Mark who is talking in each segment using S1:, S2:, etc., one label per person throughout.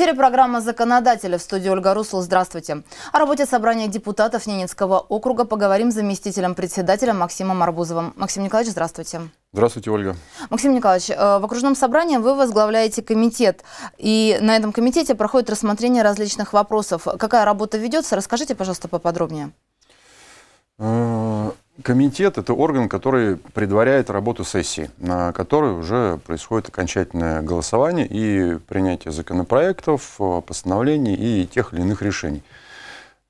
S1: Эфире программа «Законодатели» в студии Ольга Русул. Здравствуйте. О работе собрания депутатов Ненецкого округа поговорим с заместителем председателя Максимом Арбузовым. Максим Николаевич, здравствуйте.
S2: Здравствуйте, Ольга.
S1: Максим Николаевич, э, в окружном собрании вы возглавляете комитет, и на этом комитете проходит рассмотрение различных вопросов. Какая работа ведется? Расскажите, пожалуйста, поподробнее.
S2: Комитет – это орган, который предваряет работу сессии, на которой уже происходит окончательное голосование и принятие законопроектов, э, постановлений и тех или иных решений.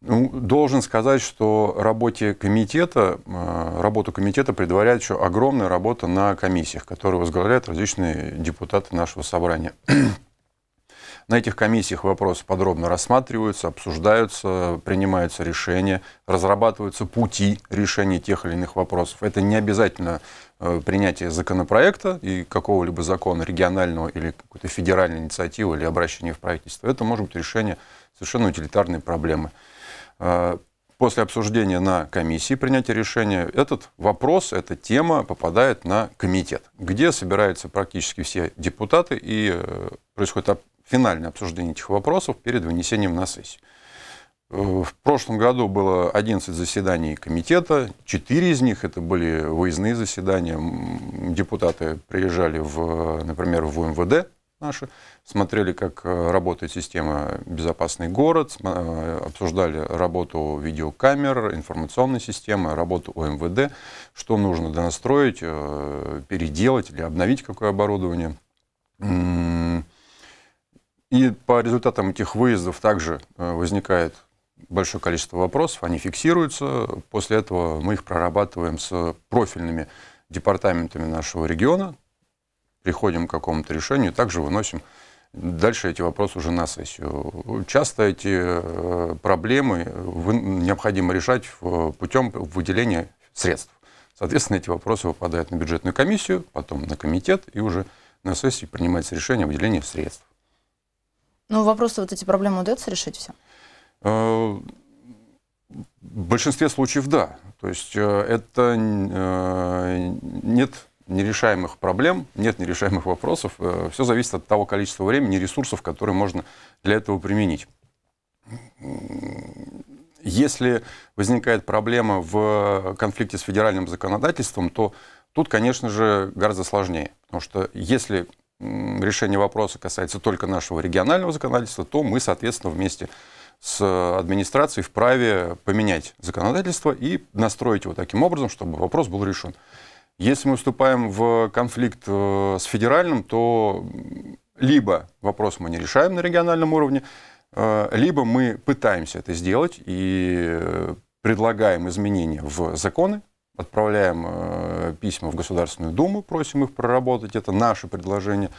S2: Ну, должен сказать, что работе комитета, э, работу комитета предваряет еще огромная работа на комиссиях, которые возглавляют различные депутаты нашего собрания. На этих комиссиях вопросы подробно рассматриваются, обсуждаются, принимаются решения, разрабатываются пути решения тех или иных вопросов. Это не обязательно э, принятие законопроекта и какого-либо закона регионального или какой-то федеральной инициативы или обращения в правительство. Это может быть решение совершенно утилитарной проблемы. Э, после обсуждения на комиссии принятия решения этот вопрос, эта тема попадает на комитет, где собираются практически все депутаты и э, происходит финальное обсуждение этих вопросов перед вынесением на сессию. Э, в прошлом году было 11 заседаний комитета, 4 из них это были выездные заседания. Депутаты приезжали, в, например, в УМВД наши, смотрели, как э, работает система «Безопасный город», э, обсуждали работу видеокамер, информационной системы, работу ОМВД, что нужно донастроить, переделать или обновить какое оборудование. И по результатам этих выездов также э, возникает большое количество вопросов, они фиксируются. После этого мы их прорабатываем с профильными департаментами нашего региона, приходим к какому-то решению, также выносим дальше эти вопросы уже на сессию. Часто эти э, проблемы необходимо решать путем выделения средств. Соответственно, эти вопросы выпадают на бюджетную комиссию, потом на комитет, и уже на сессии принимается решение о выделении средств.
S1: Ну, вопросы, вот эти проблемы удается решить все?
S2: Э, в большинстве случаев да. То есть э, это э, нет нерешаемых проблем, нет нерешаемых вопросов. Все зависит от того количества времени ресурсов, которые можно для этого применить. Если возникает проблема в конфликте с федеральным законодательством, то тут, конечно же, гораздо сложнее. Потому что если решение вопроса касается только нашего регионального законодательства, то мы, соответственно, вместе с администрацией вправе поменять законодательство и настроить его таким образом, чтобы вопрос был решен. Если мы вступаем в конфликт э, с федеральным, то либо вопрос мы не решаем на региональном уровне, э, либо мы пытаемся это сделать и предлагаем изменения в законы, отправляем э, письма в Государственную Думу, просим их проработать, это наше предложение.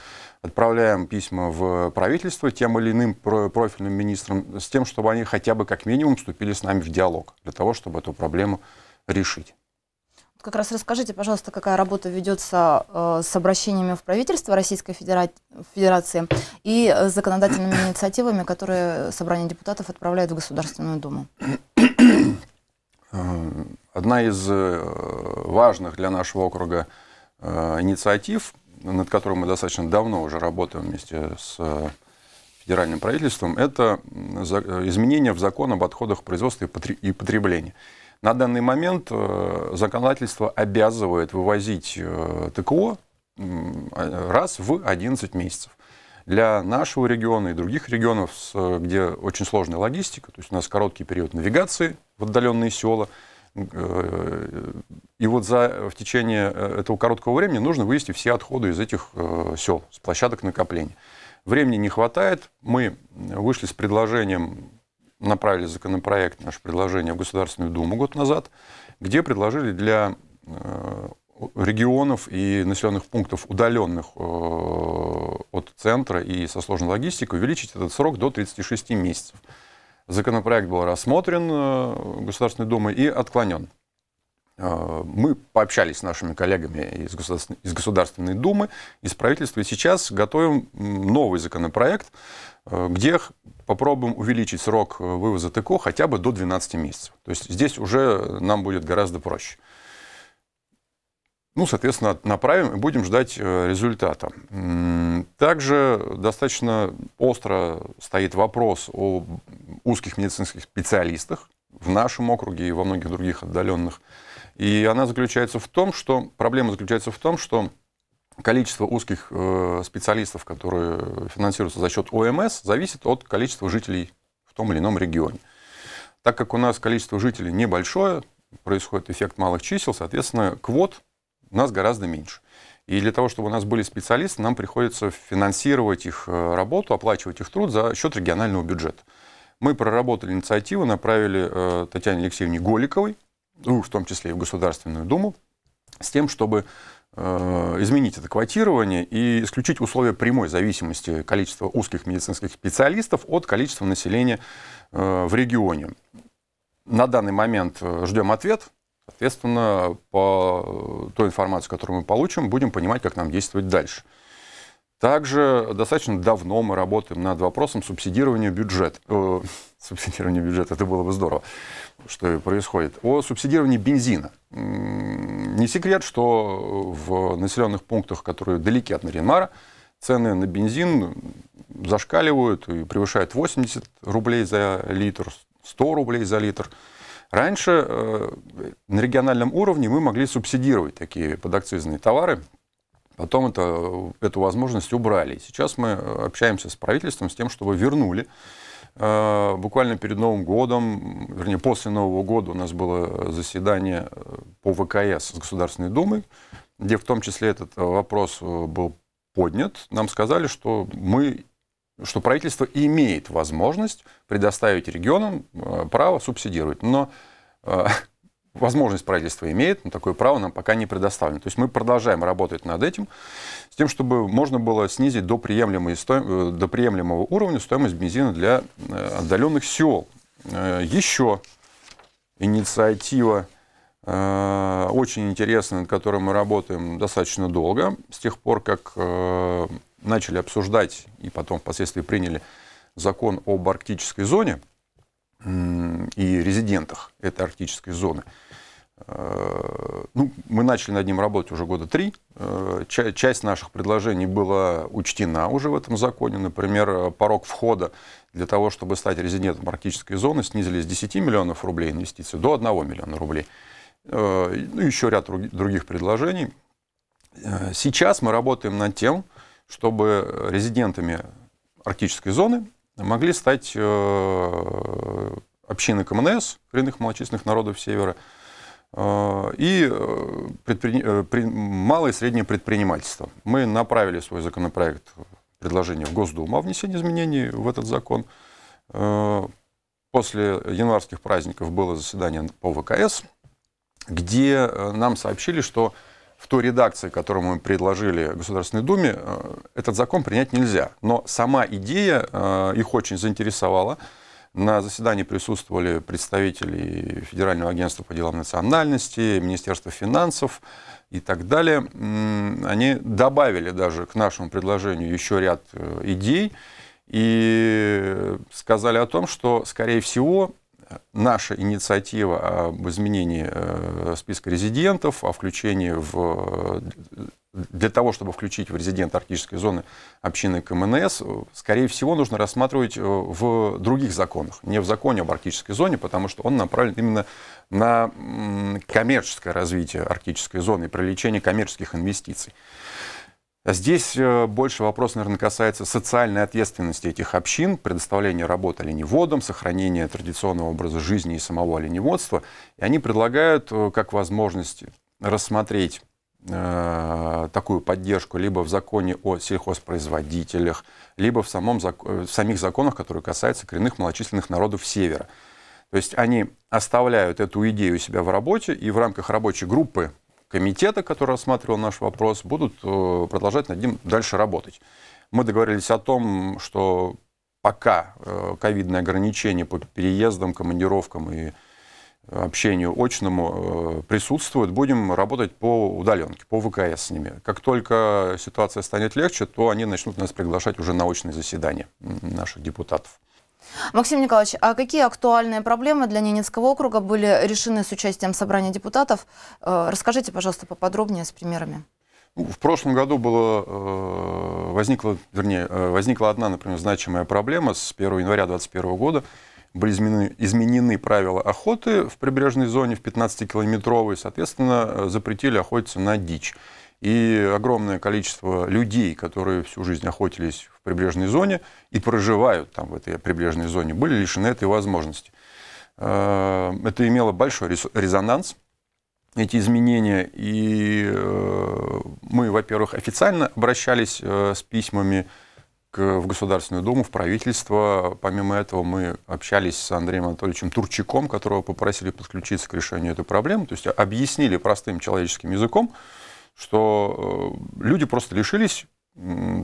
S2: Отправляем письма в правительство тем или иным профильным министрам с тем, чтобы они хотя бы как минимум вступили с нами в диалог, для того, чтобы эту проблему решить.
S1: Как раз расскажите, пожалуйста, какая работа ведется э, с обращениями в правительство Российской Федерации и с законодательными инициативами, которые собрание депутатов отправляет в Государственную Думу.
S2: Э, одна из э, важных для нашего округа э, инициатив, над которой мы достаточно давно уже работаем вместе с федеральным правительством, это изменения в закон об отходах производства и потребления. На данный момент законодательство обязывает вывозить ТКО раз в 11 месяцев для нашего региона и других регионов, где очень сложная логистика, то есть у нас короткий период навигации в отдаленные села, э, и вот за, в течение э, этого короткого времени нужно вывести все отходы из этих э, сел, с площадок накопления. Времени не хватает. Мы вышли с предложением, направили законопроект, наше предложение в Государственную Думу год назад, где предложили для регионов и населенных пунктов, удаленных э, от центра и со сложной логистикой, увеличить этот срок до 36 месяцев. Законопроект был рассмотрен э, Государственной Думой и отклонен. Э, мы пообщались с нашими коллегами из Государственной, из Государственной Думы, из правительства, и сейчас готовим новый законопроект, где попробуем увеличить срок вывоза ТКО хотя бы до 12 месяцев. То есть здесь уже нам будет гораздо проще. Ну, соответственно, направим и будем ждать э, результата. Также достаточно остро стоит вопрос о узких медицинских специалистах в нашем округе и во многих других отдаленных. И она заключается в том, что проблема заключается в том, что количество узких э, специалистов, которые финансируются за счет ОМС, зависит от количества жителей в том или ином регионе. Так как у нас количество жителей небольшое, происходит эффект малых чисел, соответственно, квот нас гораздо меньше. И для того, чтобы у нас были специалисты, нам приходится финансировать их э, работу, оплачивать их труд за счет регионального бюджета. Мы проработали инициативу, направили э, Татьяне Алексеевне Голиковой, ну, в том числе и в Государственную Думу, с тем, чтобы э, изменить это квотирование и исключить условия прямой зависимости количества узких медицинских специалистов от количества населения в регионе. На данный момент ждем ответ Соответственно, по той информации, которую мы получим, будем понимать, как нам действовать дальше. Также достаточно давно мы работаем над вопросом субсидирования бюджета. Э, субсидирования бюджета, это было бы здорово, что происходит. О субсидировании бензина. Не секрет, что в населенных пунктах, которые далеки от Наринмара, цены на бензин зашкаливают и превышают 80 рублей за литр, 100 рублей за литр. Раньше э, на региональном уровне мы могли субсидировать такие подакцизные товары, потом это, эту возможность убрали. Сейчас мы общаемся с правительством с тем, чтобы вернули. Э, буквально перед Новым годом, вернее, после Нового года у нас было заседание э, по ВКС с Государственной Думой, где в том числе этот вопрос был поднят. Нам сказали, что мы что правительство имеет возможность предоставить регионам э, право субсидировать. Но э, возможность правительства имеет, но такое право нам пока не предоставлено. То есть мы продолжаем работать над этим, с тем, чтобы можно было снизить до, приемлемой, э, до приемлемого уровня стоимость бензина для отдаленных сел. Еще инициатива очень интересная, над которой мы работаем достаточно долго, с тех пор, как начали обсуждать и потом впоследствии приняли закон об арктической зоне и резидентах этой арктической зоны. Э, ну, мы начали над ним работать уже года три. Э, часть наших предложений была учтена уже в этом законе. Например, порог входа для того, чтобы стать резидентом арктической зоны, снизили с 10 миллионов рублей инвестиций до 1 миллиона рублей. Э, ну, еще ряд других предложений. Сейчас мы работаем над тем, чтобы резидентами арктической зоны могли стать э, общины КМНС, коренных малочисленных народов Севера, э, и э, предпри... малое и среднее предпринимательство. Мы направили свой законопроект, предложение в Госдуму о внесении изменений в этот закон. После январских праздников было заседание по ВКС, где нам сообщили, что в той редакции, которую мы предложили Государственной Думе, э, этот закон принять нельзя. Но сама идея э, их очень заинтересовала. На заседании присутствовали представители Федерального агентства по делам национальности, Министерства финансов и так далее. Они добавили даже к нашему предложению еще ряд э, идей и сказали о том, что, скорее всего, наша инициатива об изменении э, списка резидентов, о включении в для того, чтобы включить в резидент арктической зоны общины КМНС, скорее всего, нужно рассматривать э, в других законах, не в законе об арктической зоне, потому что он направлен именно на коммерческое развитие арктической зоны и привлечение коммерческих инвестиций. Здесь э, больше вопрос, наверное, касается социальной ответственности этих общин, предоставления работы оленеводам, сохранения традиционного образа жизни и самого оленеводства. И они предлагают э, как возможность рассмотреть э, такую поддержку либо в законе о сельхозпроизводителях, либо в, самом, в самих законах, которые касаются коренных малочисленных народов Севера. То есть они оставляют эту идею у себя в работе, и в рамках рабочей группы комитета, который рассматривал наш вопрос, будут э, продолжать над ним дальше работать. Мы договорились о том, что пока э, ковидные ограничения по переездам, командировкам и общению очному э, присутствуют, будем работать по удаленке, по ВКС с ними. Как только ситуация станет легче, то они начнут нас приглашать уже на очные заседания наших депутатов.
S1: Максим Николаевич, а какие актуальные проблемы для Ненецкого округа были решены с участием собрания депутатов? Э, расскажите, пожалуйста, поподробнее с примерами.
S2: Ну, в прошлом году было, э, возникла, вернее, э, возникла одна, например, значимая проблема. С 1 января 2021 года были изменены, изменены правила охоты в прибрежной зоне в 15-километровой, соответственно, запретили охотиться на дичь. И огромное количество людей, которые всю жизнь охотились в прибрежной зоне и проживают там в этой прибрежной зоне, были лишены этой возможности. Это имело большой резонанс эти изменения. И э, мы, во-первых, официально обращались э, с письмами в Государственную Думу, в правительство. Помимо этого, мы общались с Андреем Анатольевичем Турчаком, которого попросили подключиться к решению этой проблемы. То есть объяснили простым человеческим языком, что э, люди просто лишились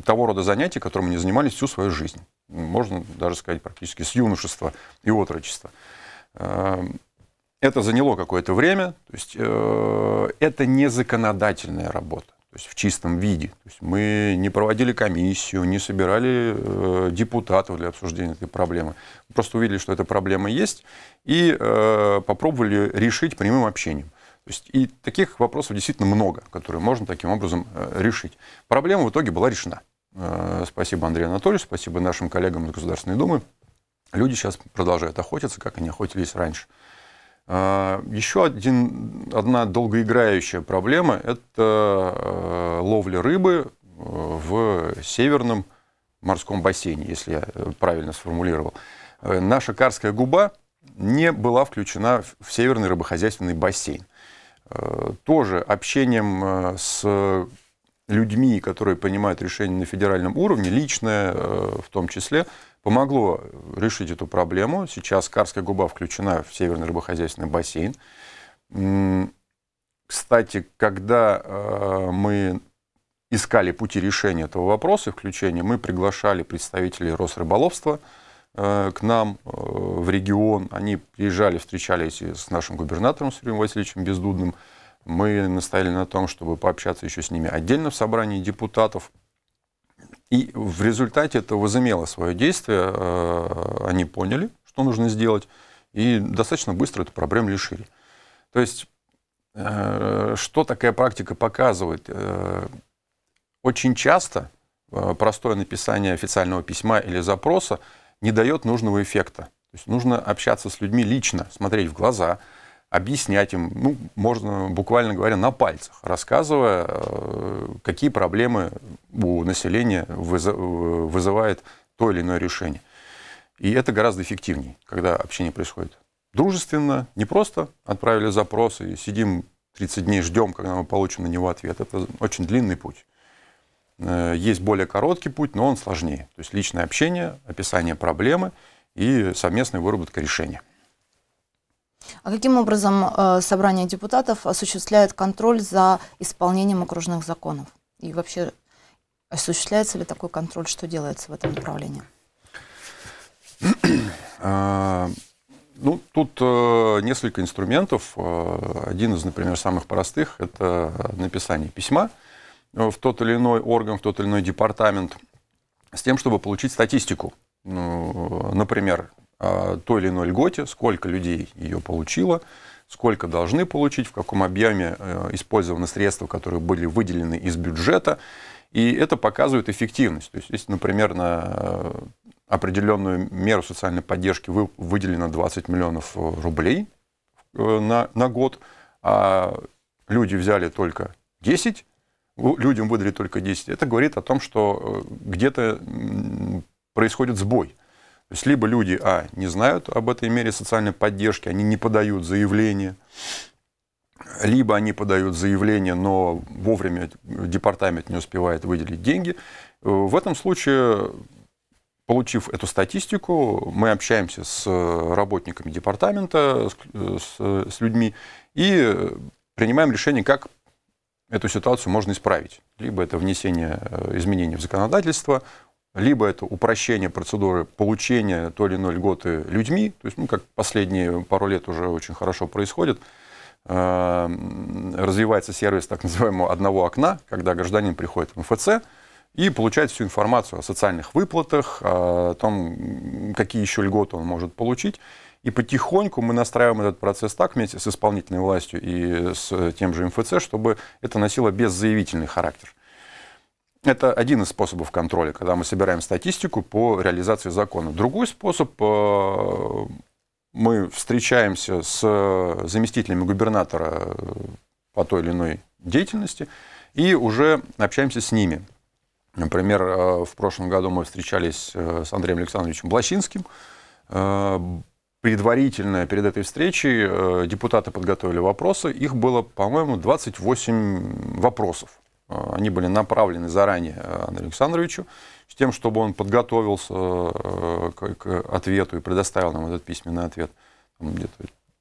S2: того рода занятий, которым они занимались всю свою жизнь. Можно даже сказать практически с юношества и отрочества. Это заняло какое-то время, то есть э, это не законодательная работа, то есть в чистом виде. То есть мы не проводили комиссию, не собирали э, депутатов для обсуждения этой проблемы. Мы просто увидели, что эта проблема есть, и э, попробовали решить прямым общением. То есть, и таких вопросов действительно много, которые можно таким образом э, решить. Проблема в итоге была решена. Э, спасибо Андрею Анатольевичу, спасибо нашим коллегам из Государственной Думы. Люди сейчас продолжают охотиться, как они охотились раньше. А, Еще один, одна долгоиграющая проблема – это э, ловля рыбы э, в северном морском бассейне, если я э, правильно сформулировал. Наша Карская губа не была включена в северный рыбохозяйственный бассейн. Тоже общением с людьми, которые принимают решения на федеральном уровне, личное в том числе, помогло решить эту проблему. Сейчас Карская губа включена в Северный рыбохозяйственный бассейн. Кстати, когда э, мы искали пути решения этого вопроса и включения, мы приглашали представителей Росрыболовства э, к нам э, в регион. Они приезжали, встречались с нашим губернатором Сергеем Васильевичем Бездудным. Мы настояли на том, чтобы пообщаться еще с ними отдельно в собрании депутатов. И в результате это возымело свое действие, э, они поняли, что нужно сделать, и достаточно быстро эту проблему решили. То есть, э, что такая практика показывает? Э, очень часто простое написание официального письма или запроса не дает нужного эффекта. То есть нужно общаться с людьми лично, смотреть в глаза, объяснять им, ну, можно буквально говоря, на пальцах, рассказывая, э, какие проблемы у населения вызывает то или иное решение. И это гораздо эффективнее, когда общение происходит дружественно, не просто отправили запрос и сидим 30 дней, ждем, когда мы получим на него ответ. Это очень длинный путь. Э, есть более короткий путь, но он сложнее. То есть личное общение, описание проблемы и совместная выработка решения.
S1: А каким образом э, собрание депутатов осуществляет контроль за исполнением окружных законов? И вообще осуществляется ли такой контроль, что делается в этом направлении?
S2: А, ну, тут э, несколько инструментов. Э, один из, например, самых простых – это написание письма в тот или иной орган, в тот или иной департамент с тем, чтобы получить статистику. Ну, например, той или иной льготе, сколько людей ее получило, сколько должны получить, в каком объеме э, использованы средства, которые были выделены из бюджета. И это показывает эффективность. То есть, если, например, на э, определенную меру социальной поддержки выделено 20 миллионов э, рублей на, на год, а люди взяли только 10, людям выдали только 10, это говорит о том, что где-то происходит сбой. То есть либо люди, а, не знают об этой мере социальной поддержки, они не подают заявление, либо они подают заявление, но вовремя департамент не успевает выделить деньги. В этом случае, получив эту статистику, мы общаемся с работниками департамента, с, с людьми и принимаем решение, как эту ситуацию можно исправить. Либо это внесение изменений в законодательство, либо это упрощение процедуры получения той или иной льготы людьми, то есть, ну, как последние пару лет уже очень хорошо происходит, э, развивается сервис так называемого одного окна, когда гражданин приходит в МФЦ и получает всю информацию о социальных выплатах, о том, какие еще льготы он может получить. И потихоньку мы настраиваем этот процесс так вместе с исполнительной властью и с тем же МФЦ, чтобы это носило беззаявительный характер. Это один из способов контроля, когда мы собираем статистику по реализации закона. Другой способ э, мы встречаемся с заместителями губернатора по той или иной деятельности и уже общаемся с ними. Например, э, в прошлом году мы встречались э, с Андреем Александровичем Блащинским. Предварительно перед этой встречей депутаты подготовили вопросы. Их было, по-моему, 28 вопросов. Э, они были направлены заранее э, Андрею Александровичу с тем, чтобы он подготовился э, к ответу и предоставил нам этот письменный ответ. Где-то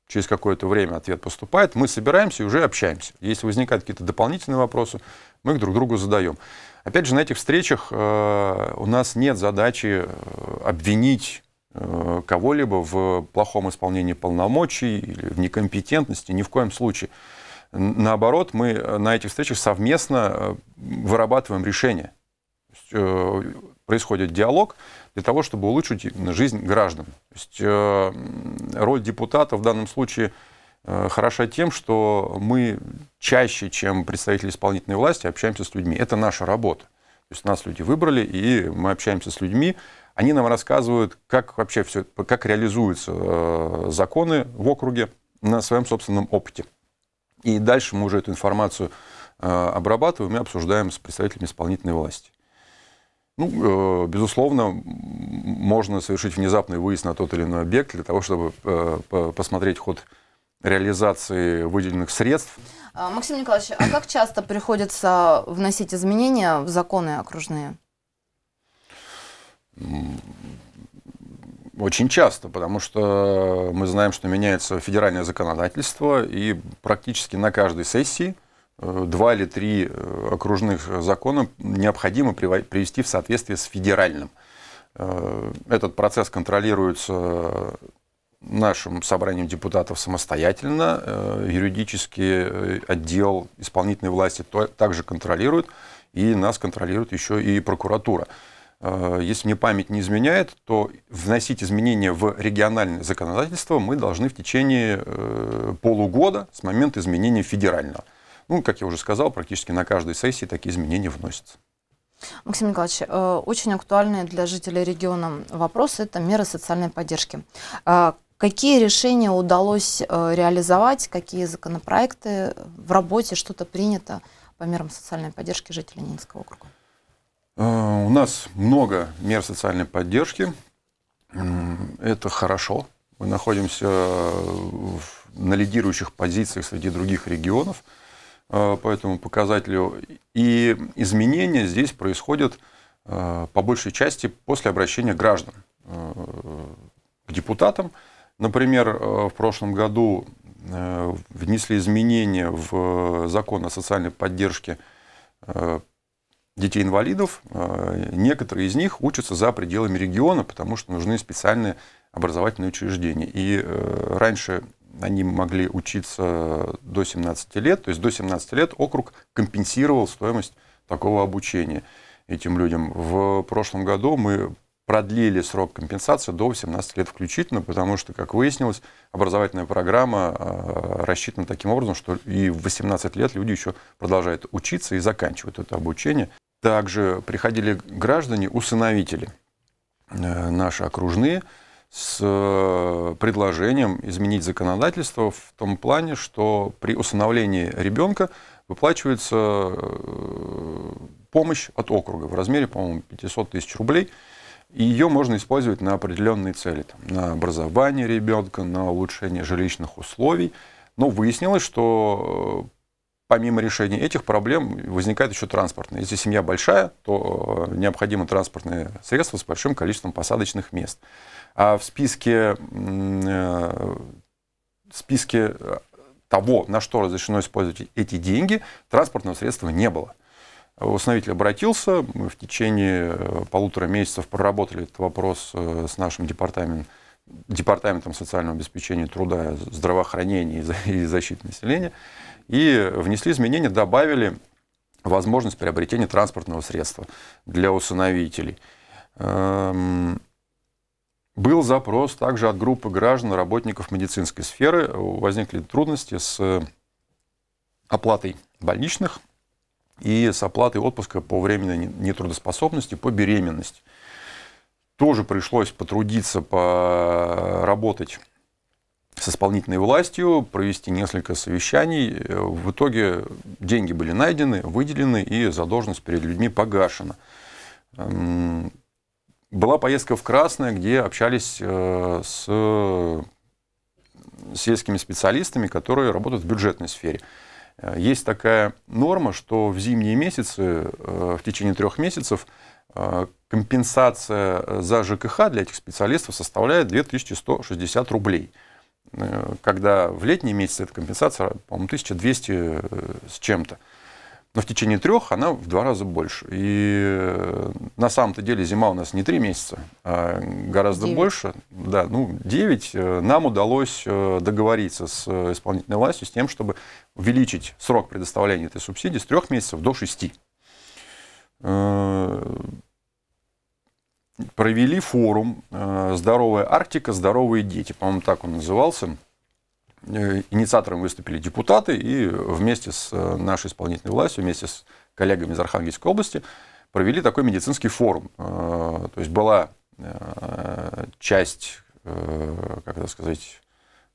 S2: через какое-то время ответ поступает, мы собираемся и уже общаемся. Если возникают какие-то дополнительные вопросы, мы их друг другу задаем. Опять же, на этих встречах у нас нет задачи обвинить кого-либо в плохом исполнении полномочий или в некомпетентности, ни в коем случае. Наоборот, мы э, на этих встречах совместно э, вырабатываем решения. Э, происходит диалог для того, чтобы улучшить жизнь граждан. То есть роль депутата в данном случае хороша тем, что мы чаще, чем представители исполнительной власти, общаемся с людьми. Это наша работа. То есть нас люди выбрали, и мы общаемся с людьми. Они нам рассказывают, как вообще все, как реализуются законы в округе на своем собственном опыте. И дальше мы уже эту информацию э, обрабатываем и обсуждаем с представителями исполнительной власти. Ну, э, безусловно, можно совершить внезапный выезд на тот или иной объект для того, чтобы э, посмотреть ход реализации выделенных средств.
S1: А, Максим Николаевич, а как часто приходится вносить изменения в законы окружные?
S2: Очень часто, потому что мы знаем, что меняется федеральное законодательство, и практически на каждой сессии э, два или три э, окружных закона необходимо привести в соответствие с федеральным. Э, этот процесс контролируется нашим собранием депутатов самостоятельно. Юридический отдел исполнительной власти также контролирует, и нас контролирует еще и прокуратура. Э, если мне память не изменяет, то вносить изменения в региональное законодательство мы должны в течение э, полугода с момента изменения федерального. Ну, как я уже сказал, практически на каждой сессии такие изменения вносятся.
S1: Максим Николаевич, э, очень актуальный для жителей региона вопрос – это меры социальной поддержки. Какие решения удалось реализовать, какие законопроекты в работе, что-то принято по мерам социальной поддержки жителей Нинского округа?
S2: Э, у нас много мер социальной поддержки. Это хорошо. Мы находимся на лидирующих позициях среди других регионов э, по этому показателю. И изменения здесь происходят э, по большей части после обращения граждан к депутатам. Например, в прошлом году внесли изменения в закон о социальной поддержке детей-инвалидов, э, некоторые из них учатся за пределами региона, потому что нужны специальные образовательные учреждения. И э, раньше они могли учиться до 17 лет, то есть до 17 лет округ компенсировал стоимость такого обучения этим людям. В прошлом году мы продлили срок компенсации до 18 лет включительно, потому что, как выяснилось, образовательная программа э, рассчитана таким образом, что и в 18 лет люди еще продолжают учиться и заканчивают это обучение. Также приходили граждане, усыновители э, наши окружные, с э, предложением изменить законодательство в том плане, что при усыновлении ребенка выплачивается э, помощь от округа в размере, по-моему, 500 тысяч рублей. И ее можно использовать на определенные цели, там, на образование ребенка, на улучшение жилищных условий. Но выяснилось, что помимо решения этих проблем возникает еще транспортные. Если семья большая, то э, необходимо транспортные средства с большим количеством посадочных мест. А в списке, э, в списке э, того, на что разрешено использовать эти деньги, транспортного средства не было. Установитель обратился, мы в течение полутора месяцев проработали этот вопрос с нашим департаментом, департаментом социального обеспечения труда, здравоохранения и защиты населения и внесли изменения, добавили возможность приобретения транспортного средства для усыновителей. Эм, Был запрос также от группы граждан, работников медицинской сферы. Возникли трудности с оплатой больничных и с оплатой отпуска по временной нетрудоспособности, по беременности. Тоже пришлось потрудиться, поработать с исполнительной властью, провести несколько совещаний. В итоге деньги были найдены, выделены и задолженность перед людьми погашена. Эм, была поездка в Красное, где общались э, с сельскими специалистами, которые работают в бюджетной сфере. Э, есть такая норма, что в зимние месяцы, э, в течение трех месяцев, компенсация за ЖКХ для этих специалистов составляет 2160 рублей. Когда в летние месяцы эта компенсация, по-моему, 1200 с чем-то. Но в течение трех она в два раза больше. И э, на самом-то деле зима у нас не три месяца, а гораздо 9. больше. Да, ну, девять. Э, нам удалось э, договориться с исполнительной властью с тем, чтобы увеличить срок предоставления этой субсидии с трех месяцев до шести. Провели форум «Здоровая Арктика, здоровые дети». По-моему, так он назывался. Э, инициатором выступили депутаты, и вместе с э, нашей исполнительной властью, вместе с коллегами из Архангельской области провели такой медицинский форум. Э, то есть была часть, как это сказать,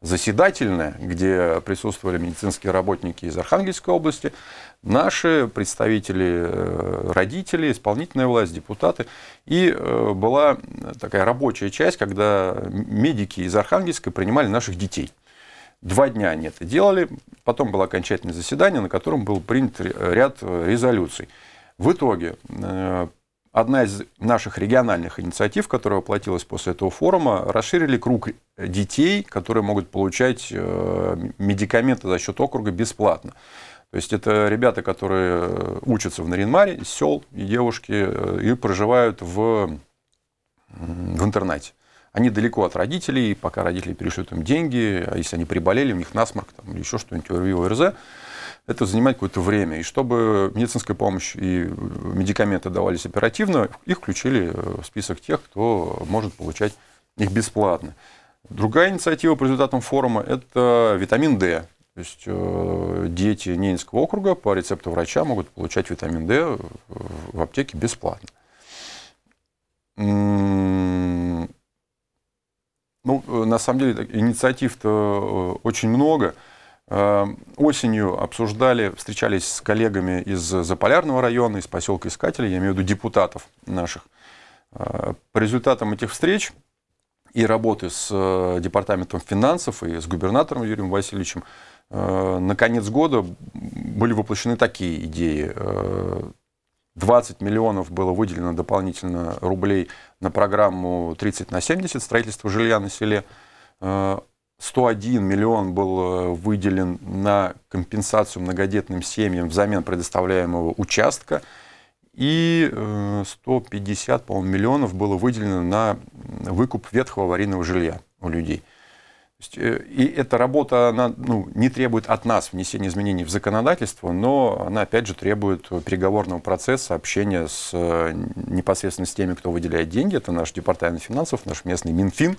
S2: заседательная, где присутствовали медицинские работники из Архангельской области, наши представители, родители, исполнительная власть, депутаты. И была такая рабочая часть, когда медики из Архангельска принимали наших детей. Два дня они это делали, потом было окончательное заседание, на котором был принят ряд э, резолюций. В итоге э, одна из наших региональных инициатив, которая воплотилась после этого форума, расширили круг детей, которые могут получать э, медикаменты за счет округа бесплатно. То есть это ребята, которые учатся в Наринмаре, сел, и девушки, и проживают в, в интернате. Они далеко от родителей, пока родители перешлют им деньги, а если они приболели, у них насморк там, или еще что-нибудь, ОРВИ, ОРЗ, это занимает какое-то время. И чтобы медицинская помощь и медикаменты давались оперативно, их включили в список тех, кто может получать их бесплатно. Другая инициатива по результатам форума – это витамин D. То есть э, дети Ненецкого округа по рецепту врача могут получать витамин D в аптеке бесплатно. Ну, э, на самом деле, инициатив-то э, очень много. Э, осенью обсуждали, встречались с коллегами из Заполярного района, из поселка Искателей, я имею в виду депутатов наших. По результатам этих встреч и работы с департаментом финансов и с губернатором Юрием Васильевичем на конец года были воплощены такие идеи 20 миллионов было выделено дополнительно рублей на программу 30 на 70 строительство жилья на селе. 101 э, миллион был э, выделен на компенсацию многодетным семьям взамен предоставляемого участка. И 150, э, по-моему, миллионов было выделено на выкуп ветхого аварийного жилья у людей. Э, и эта работа она, ну, не требует от нас внесения изменений в законодательство, но она, опять же, требует переговорного процесса, общения с, непосредственно с теми, кто выделяет деньги. Это наш департамент финансов, наш местный Минфин,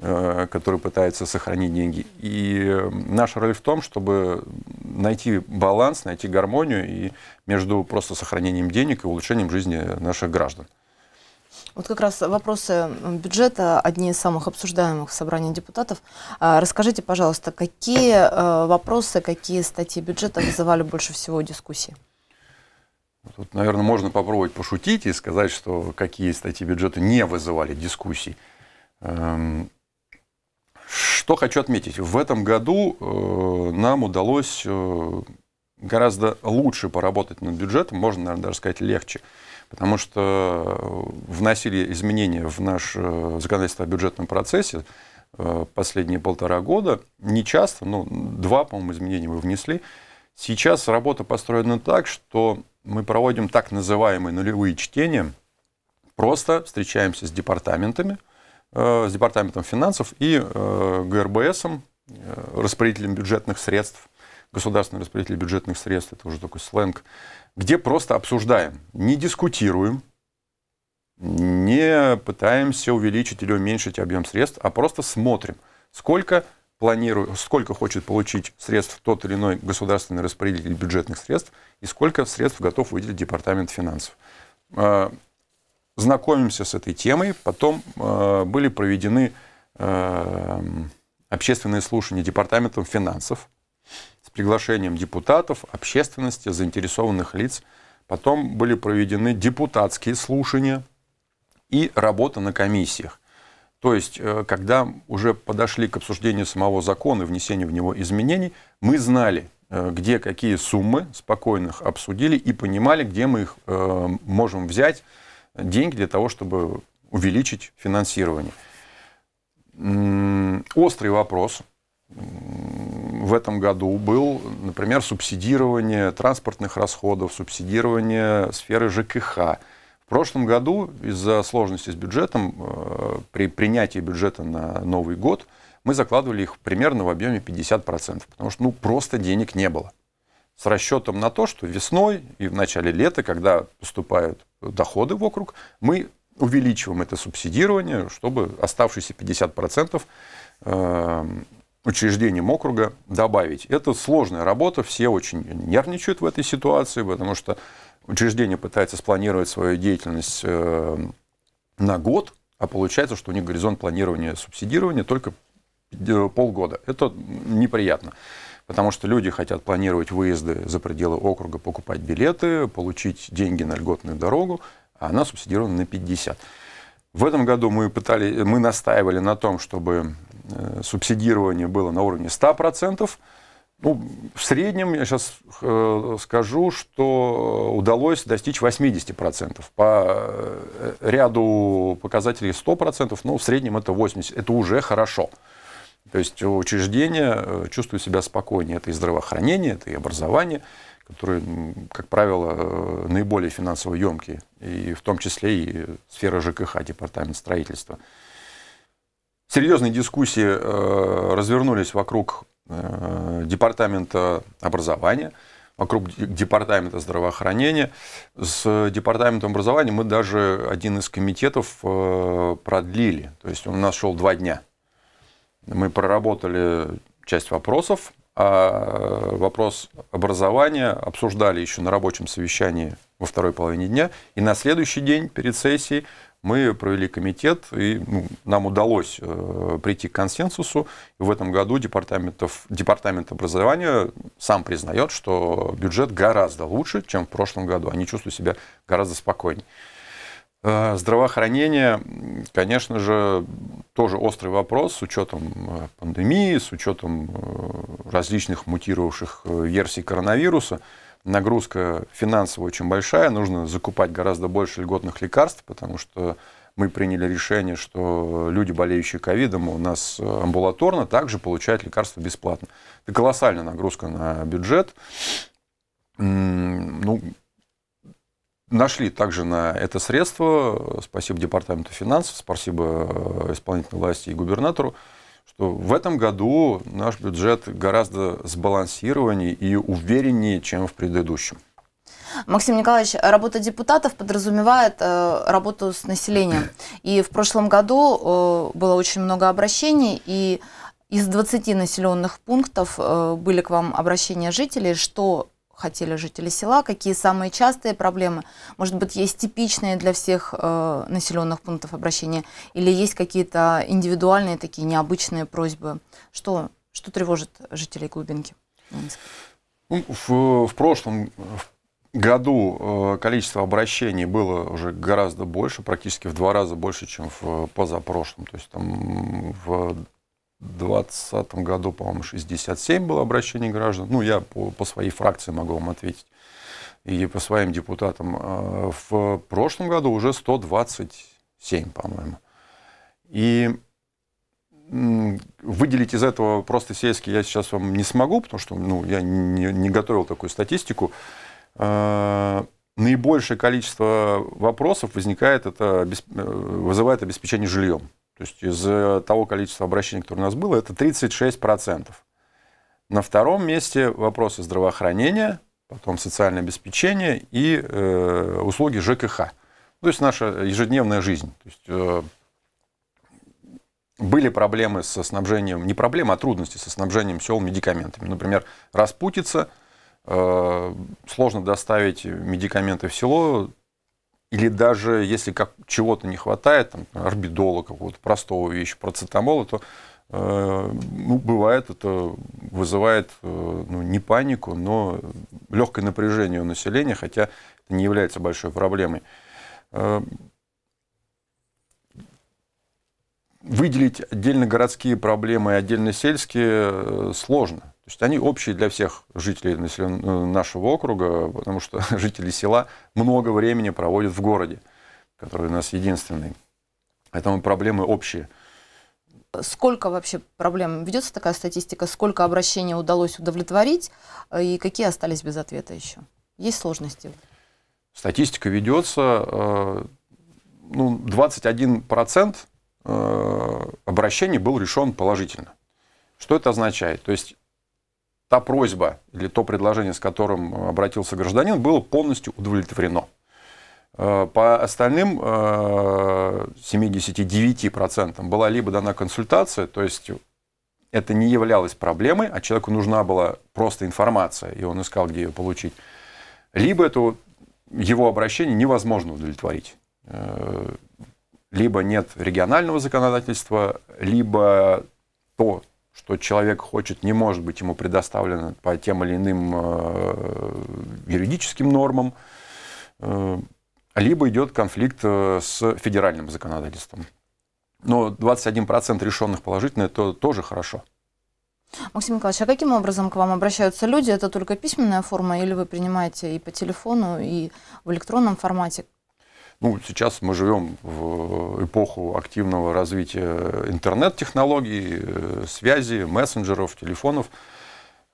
S2: который пытается сохранить деньги. И наша роль в том, чтобы найти баланс, найти гармонию и между просто сохранением денег и улучшением жизни наших граждан.
S1: Вот как раз вопросы бюджета одни из самых обсуждаемых в собрании депутатов. А, расскажите, пожалуйста, какие э, вопросы, какие статьи бюджета вызывали больше всего дискуссий?
S2: Тут, наверное, можно попробовать пошутить и сказать, что какие статьи бюджета не вызывали дискуссий. Что хочу отметить. В этом году э, нам удалось э, гораздо лучше поработать над бюджетом, можно, наверное, даже сказать, легче потому что вносили изменения в наш э, законодательство о бюджетном процессе э, последние полтора года. Не часто, но два, по-моему, изменения мы внесли. Сейчас работа построена так, что мы проводим так называемые нулевые чтения, просто встречаемся с департаментами, э, с департаментом финансов и ГРБСом, распределителем бюджетных средств, государственный распределитель бюджетных средств, это уже такой сленг, где просто обсуждаем, не дискутируем, не пытаемся увеличить или уменьшить объем средств, а просто смотрим, сколько планирует, сколько хочет получить средств тот или иной государственный распорядитель бюджетных средств и сколько средств готов выделить Департамент финансов. Знакомимся с этой темой, потом э, были проведены э, общественные слушания Департаментом финансов с приглашением депутатов, общественности, заинтересованных лиц. Потом были проведены депутатские слушания и работа на комиссиях. То есть, э, когда уже подошли к обсуждению самого закона и внесению в него изменений, мы знали, э, где какие суммы, спокойно их обсудили и понимали, где мы их э, можем взять, деньги для того, чтобы увеличить финансирование. Острый вопрос в этом году был, например, субсидирование транспортных расходов, субсидирование сферы ЖКХ – в прошлом году из-за сложности с бюджетом, э, при принятии бюджета на Новый год, мы закладывали их примерно в объеме 50%, потому что ну, просто денег не было. С расчетом на то, что весной и в начале лета, когда поступают доходы в округ, мы увеличиваем это субсидирование, чтобы оставшиеся 50% э, учреждениям округа добавить. Это сложная работа, все очень нервничают в этой ситуации, потому что учреждение пытается спланировать свою деятельность э, на год, а получается, что у них горизонт планирования субсидирования только полгода. Это неприятно. Потому что люди хотят планировать выезды за пределы округа, покупать билеты, получить деньги на льготную дорогу, а она субсидирована на 50. В этом году мы, пытали, мы настаивали на том, чтобы э, субсидирование было на уровне 100%. Ну, в среднем, я сейчас э, скажу, что удалось достичь 80%. По э, ряду показателей 100%, но в среднем это 80%. Это уже хорошо. То есть учреждения э, чувствуют себя спокойнее. Это и здравоохранение, это и образование, которые, как правило, э, наиболее финансово емкие, и в том числе и сфера ЖКХ, департамент строительства. Серьезные дискуссии э, развернулись вокруг департамента образования, вокруг департамента здравоохранения. С департаментом образования мы даже один из комитетов продлили. То есть он у нас шел два дня. Мы проработали часть вопросов, а вопрос образования обсуждали еще на рабочем совещании во второй половине дня. И на следующий день перед сессией мы провели комитет, и ну, нам удалось э, прийти к консенсусу. И в этом году департаментов, департамент образования сам признает, что бюджет гораздо лучше, чем в прошлом году. Они чувствуют себя гораздо спокойнее. Э, здравоохранение, конечно же, тоже острый вопрос с учетом э, пандемии, с учетом э, различных мутировавших версий коронавируса нагрузка финансовая очень большая, нужно закупать гораздо больше льготных лекарств, потому что мы приняли решение, что люди, болеющие ковидом, у нас амбулаторно также получают лекарства бесплатно. Это колоссальная нагрузка на бюджет. Ну, нашли также на это средство. Спасибо Департаменту финансов, спасибо исполнительной власти и губернатору что в этом году наш бюджет гораздо сбалансированнее и увереннее, чем в предыдущем.
S1: Максим Николаевич, работа депутатов подразумевает э, работу с населением. И в прошлом году э, было очень много обращений, и из 20 населенных пунктов э, были к вам обращения жителей, что хотели жители села, какие самые частые проблемы. Может быть, есть типичные для всех э, населенных пунктов обращения, или есть какие-то индивидуальные такие необычные просьбы. Что, что тревожит жителей глубинки?
S2: Ну, в, в прошлом году э, количество обращений было уже гораздо больше, практически в два раза больше, чем в позапрошлом. То есть там в 2020 году, по-моему, 67 было обращений граждан. Ну, я по, по своей фракции могу вам ответить. И по своим депутатам. А в прошлом году уже 127, по-моему. И выделить из этого просто сельский я сейчас вам не смогу, потому что ну, я не, не готовил такую статистику. А, наибольшее количество вопросов возникает, это э, вызывает обеспечение жильем. То есть из того количества обращений, которое у нас было, это 36%. На втором месте вопросы здравоохранения, потом социальное обеспечение и э, услуги ЖКХ. То есть наша ежедневная жизнь. То есть, э, были проблемы со снабжением, не проблемы, а трудности со снабжением сел медикаментами. Например, распутица, э, сложно доставить медикаменты в село, или даже если как чего-то не хватает, там, орбидола какого-то простого вещи, процетамола, то э, ну, бывает, это вызывает э, ну, не панику, но легкое напряжение у населения, хотя это не является большой проблемой. Э, выделить отдельно городские проблемы и отдельно сельские сложно. Есть они общие для всех жителей нашего округа, потому что жители села много времени проводят в городе, который у нас единственный. Поэтому проблемы общие.
S1: Сколько вообще проблем? Ведется такая статистика? Сколько обращений удалось удовлетворить и какие остались без ответа еще? Есть сложности?
S2: Статистика ведется. Э, ну, 21% э, обращений был решен положительно. Что это означает? То есть та просьба или то предложение, с которым обратился гражданин, было полностью удовлетворено. Э, по остальным 79% была либо дана консультация, то есть это не являлось проблемой, а человеку нужна была просто информация, и он искал, где ее получить, либо это его обращение невозможно удовлетворить. Э, либо нет регионального законодательства, либо то, что человек хочет, не может быть ему предоставлено по тем или иным э, юридическим нормам, э, либо идет конфликт с федеральным законодательством. Но 21% решенных положительно, это тоже хорошо.
S1: Максим Николаевич, а каким образом к вам обращаются люди? Это только письменная форма или вы принимаете и по телефону, и в электронном формате?
S2: Ну, сейчас мы живем в эпоху активного развития интернет-технологий, э, связи, мессенджеров, телефонов.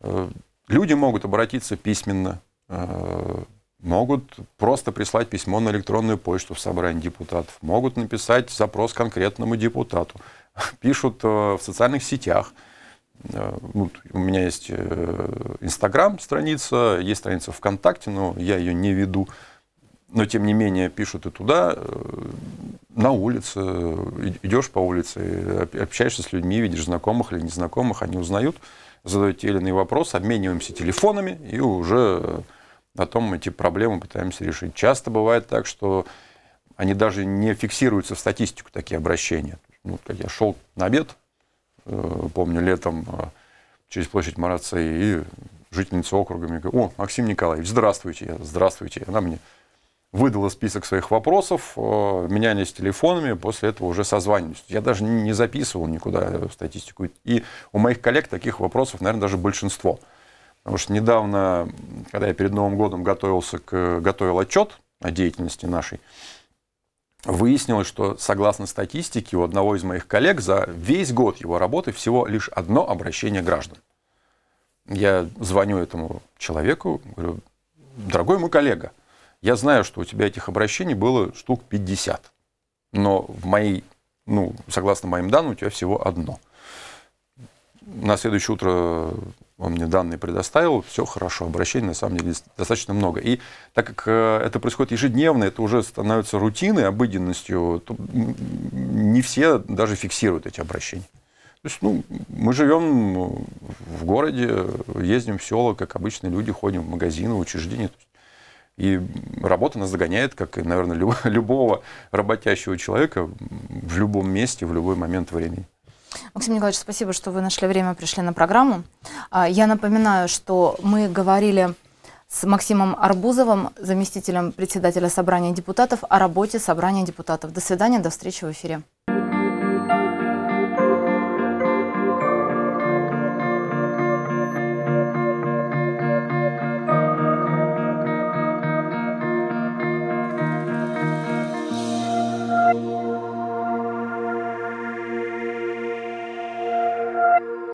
S2: Э, люди могут обратиться письменно, э, могут просто прислать письмо на электронную почту в собрание депутатов, могут написать запрос конкретному депутату, пишут в социальных сетях – ну, у меня есть Инстаграм страница, есть страница ВКонтакте, но я ее не веду. Но тем не менее пишут и туда, э, на улице, идешь по улице, общаешься с людьми, видишь знакомых или незнакомых, они узнают, задают те или иные вопросы, обмениваемся телефонами и уже потом эти проблемы пытаемся решить. Часто бывает так, что они даже не фиксируются в статистику, такие обращения. Ну, как я шел на обед, Э, помню, летом э, через площадь Марацей, и жительница округа мне говорит, о, Максим Николаевич, здравствуйте. Здравствуйте. Она мне выдала список своих вопросов, э, менялись телефонами, после этого уже созванивались. Я даже не записывал никуда статистику. И у моих коллег таких вопросов, наверное, даже большинство. Потому что недавно, когда я перед Новым годом готовился к, готовил отчет о деятельности нашей, выяснилось, что согласно статистике у одного из моих коллег за весь год его работы всего лишь одно обращение граждан. Я звоню этому человеку, говорю, дорогой мой коллега, я знаю, что у тебя этих обращений было штук 50, но в моей, ну, согласно моим данным, у тебя всего одно. На следующее утро он мне данные предоставил, все хорошо, обращений на самом деле достаточно много. И так как э, это происходит ежедневно, это уже становится рутиной, обыденностью, то не все даже фиксируют эти обращения. То есть, ну, мы живем в городе, ездим в села, как обычные люди, ходим в магазины, в учреждения. И работа нас догоняет, как наверное, любого работящего человека в любом месте, в любой момент времени.
S1: Максим Николаевич, спасибо, что вы нашли время, пришли на программу. А, я напоминаю, что мы говорили с Максимом Арбузовым, заместителем председателя собрания депутатов, о работе собрания депутатов. До свидания, до встречи в эфире.